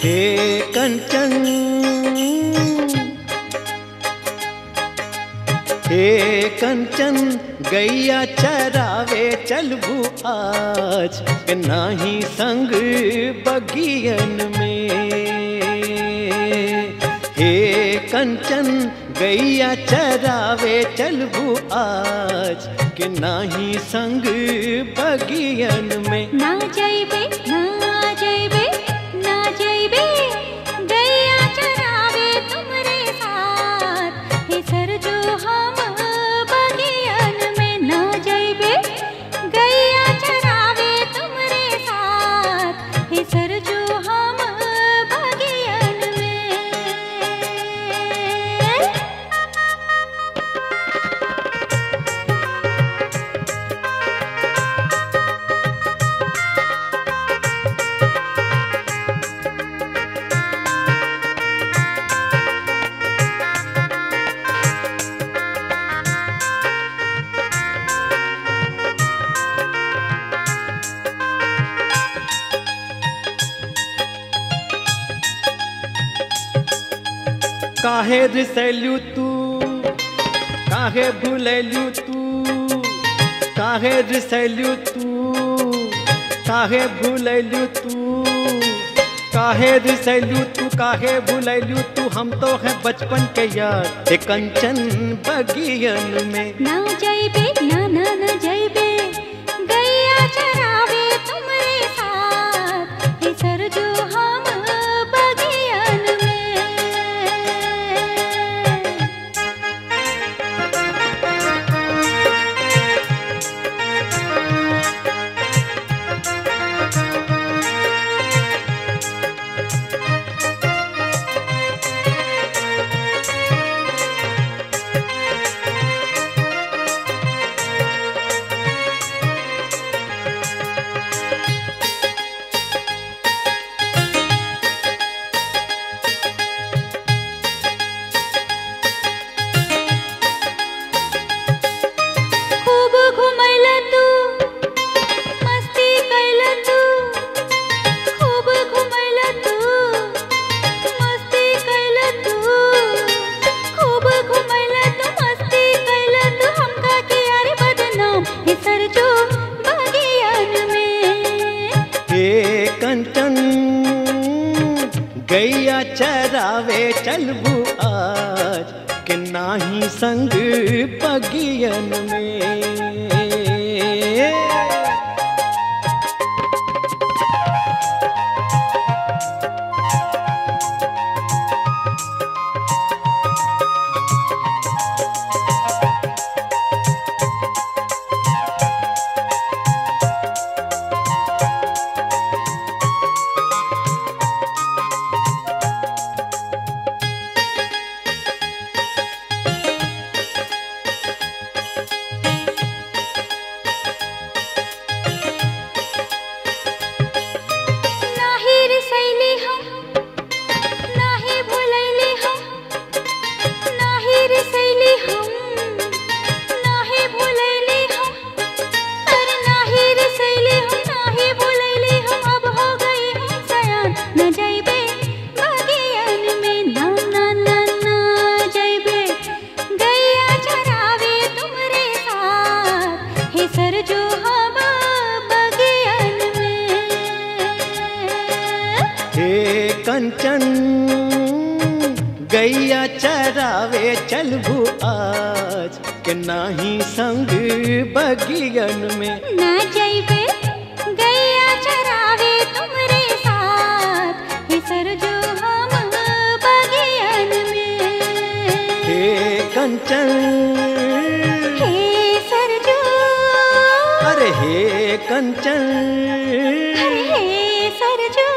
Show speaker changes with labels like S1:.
S1: हे कंचन। हे कंचन, गैया चरावे चलबू आज नाही संग बगियन में। हे कंचन, गैया चरावे चलबू आज के नाही संग बगियन में।
S2: ना जइबे
S1: काहे रिसैलू तू? काहे भूलू तू? काहे रिसैलू तू? काहे भूलू तू? काहे रिसैलू तू? काहे भूलू तू? हम तो है बचपन के यार। कंचन बगियन में।
S2: ना जइबे
S1: चलबू आज के नाही संग
S2: पगियन में।
S1: हे कंचन गैया चरावे चलबू आज के नाही संग बगियन में।
S2: ना जइबे गैया चरावे तुमरे साथ हे सर जो हम बगियन में।
S1: हे कंचन।
S2: हे सर जो
S1: अरे हे कंचन।
S2: अरे हे सर जो